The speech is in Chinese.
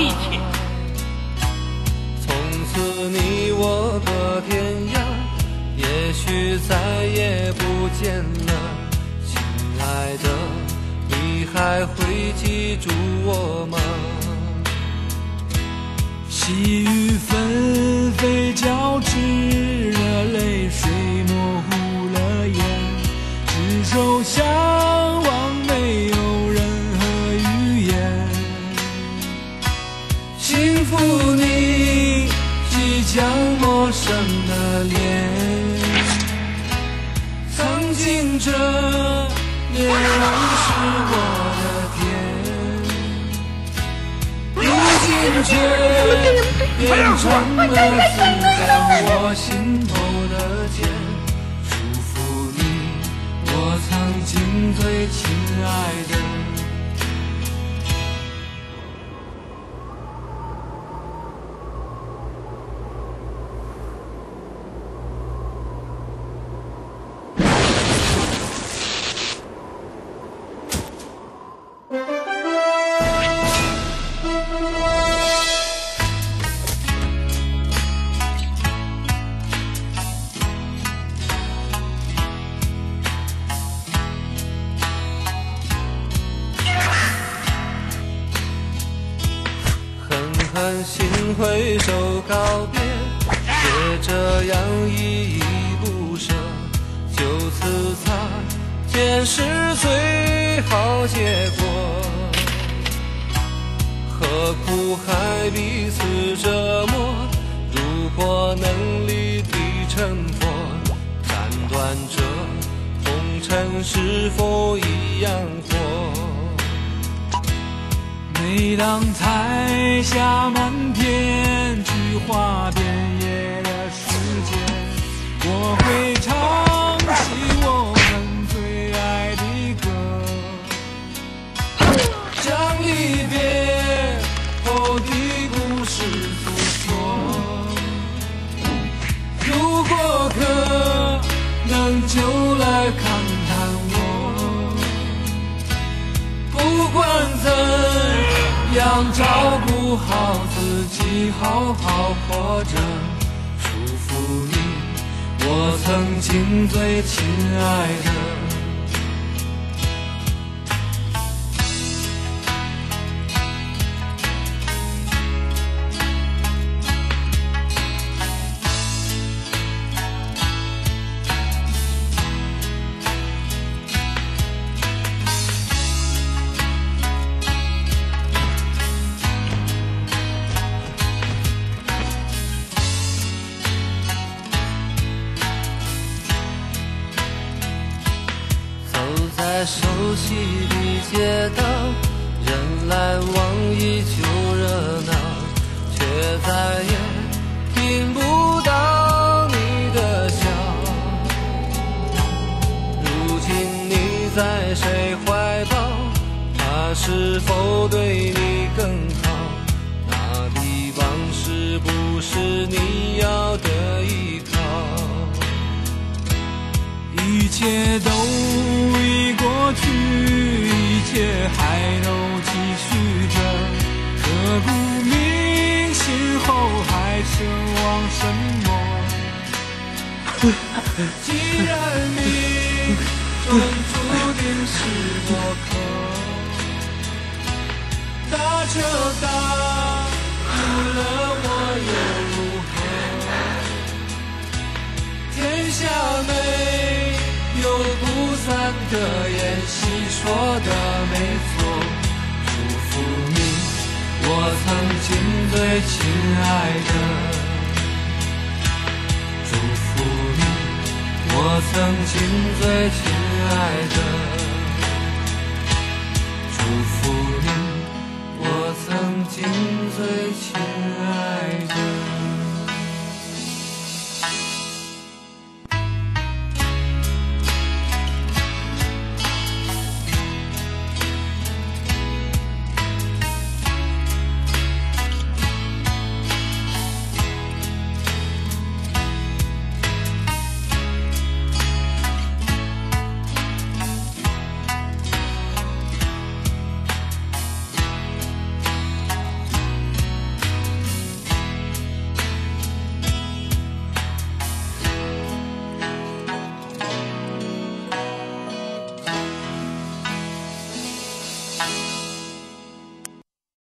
力气。从此你我隔天涯，也许再也不见了。亲爱的，你还会记住我吗？细雨纷飞，幸福你即将陌生的脸，曾经这年仍是我的天，如今却变成了刺在我心头的剑。祝福你，我曾经最亲爱的。狠心挥手告别，也这样依依不舍，就此擦肩是最好结果。何苦还彼此折磨？如果能立地成佛，斩断这红尘是否一样？每当彩霞满天，菊花遍野的时间，我会唱想，照顾好自己，好好活着。祝福你，我曾经最亲爱的。在熟悉的街道，人来往依旧热闹，却再也听不到你的笑。如今你在谁怀抱？他是否对你更好？那地方是不是你要的依靠？一切都，切还都继续着。刻骨铭心后还奢望什么？既然命中注定是过客，大彻大悟了我又如何？天下没的演戏说的没错，祝福你，我曾经最亲爱的。祝福你，我曾经最亲爱的。祝福你，我曾经最亲爱。